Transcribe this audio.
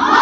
Oh!